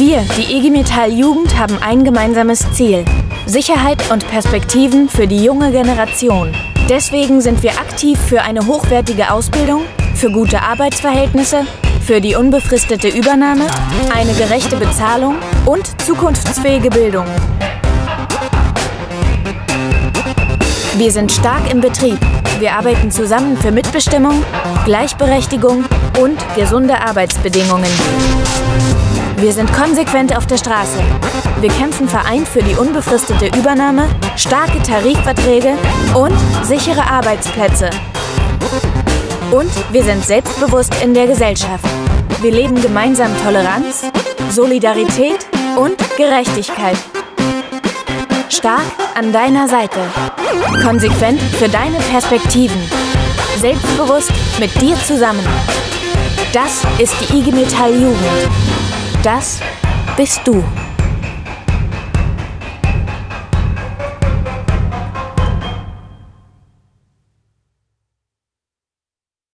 Wir, die IG Metall Jugend, haben ein gemeinsames Ziel. Sicherheit und Perspektiven für die junge Generation. Deswegen sind wir aktiv für eine hochwertige Ausbildung, für gute Arbeitsverhältnisse, für die unbefristete Übernahme, eine gerechte Bezahlung und zukunftsfähige Bildung. Wir sind stark im Betrieb. Wir arbeiten zusammen für Mitbestimmung, Gleichberechtigung und gesunde Arbeitsbedingungen. Wir sind konsequent auf der Straße. Wir kämpfen vereint für die unbefristete Übernahme, starke Tarifverträge und sichere Arbeitsplätze. Und wir sind selbstbewusst in der Gesellschaft. Wir leben gemeinsam Toleranz, Solidarität und Gerechtigkeit. Stark an deiner Seite. Konsequent für deine Perspektiven. Selbstbewusst mit dir zusammen. Das ist die IG Metall Jugend. Das bist du.